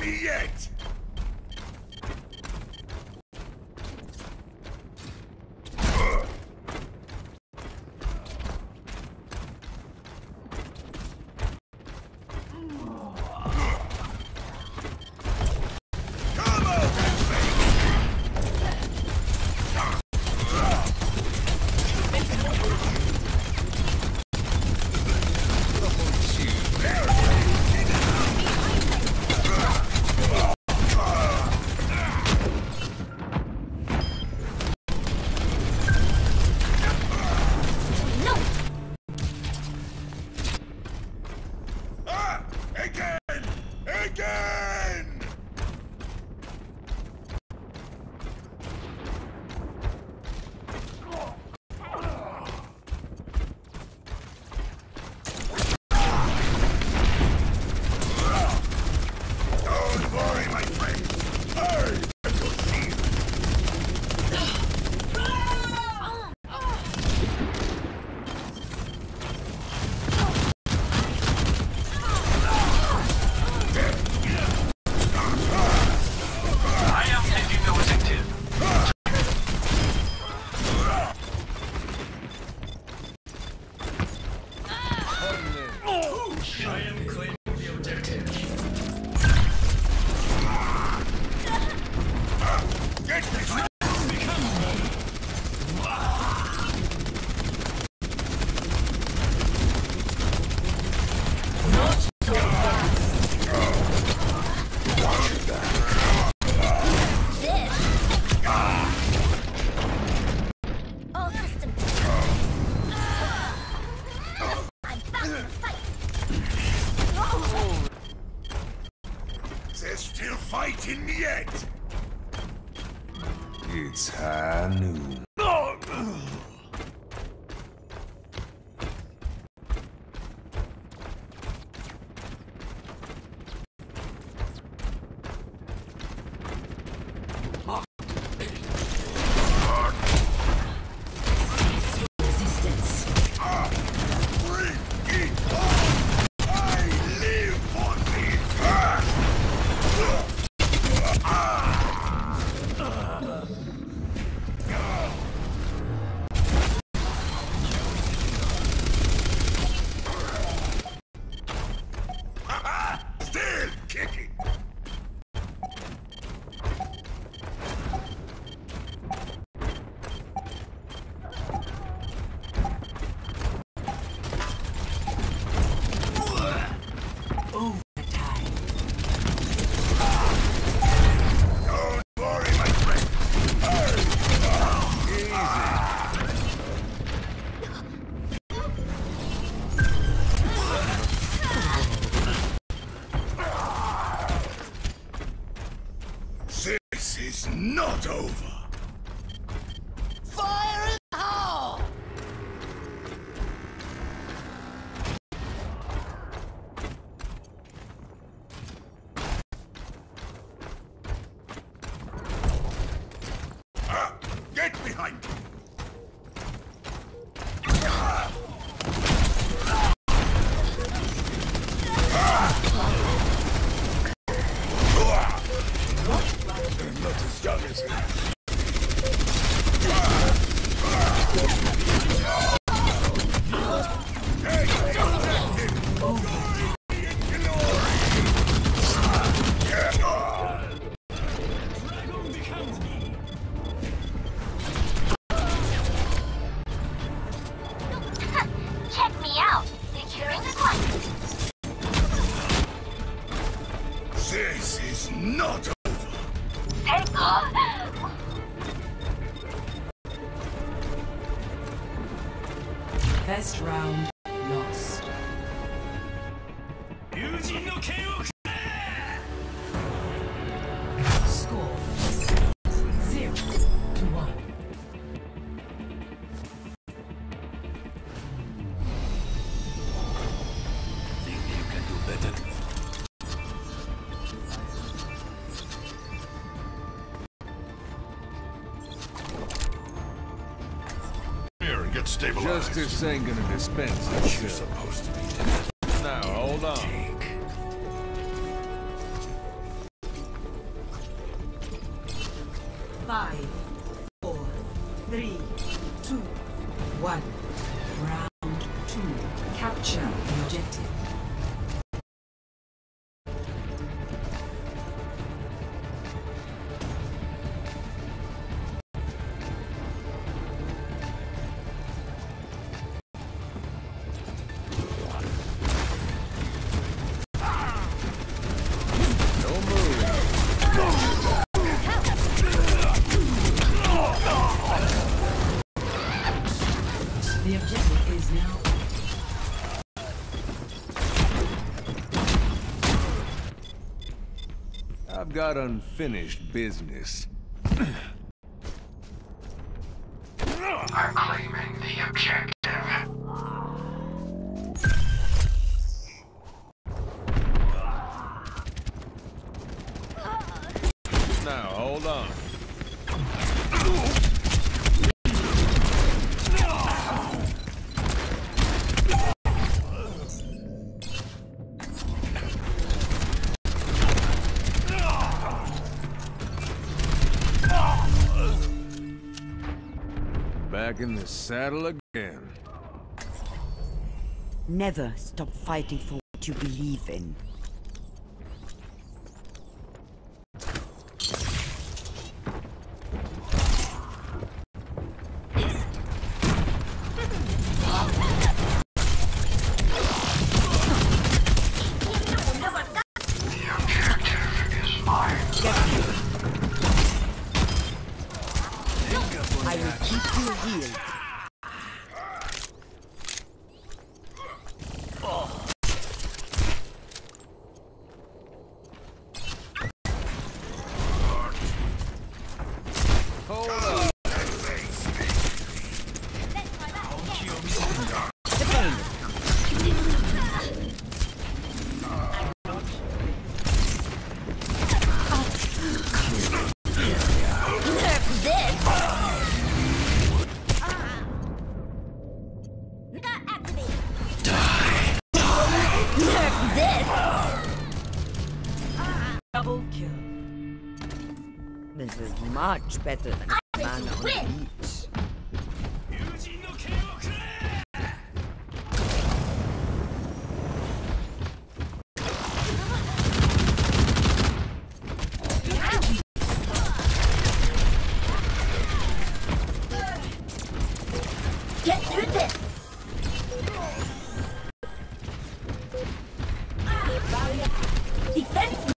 me yet! I am Fighting yet! It's high noon. not over. Fire in the hole! Ah, get behind not as young as him. Best round. Turret stabilized. Justice ain't gonna dispense itself. You're supposed to be dead. Now, hold on. Five, four, three, two, one. Round two. Capture the objective. The objective is now I've got unfinished business. I'm claiming the objective. Back in the saddle again. Never stop fighting for what you believe in. This is much better than man on the beach. Get through this! Defense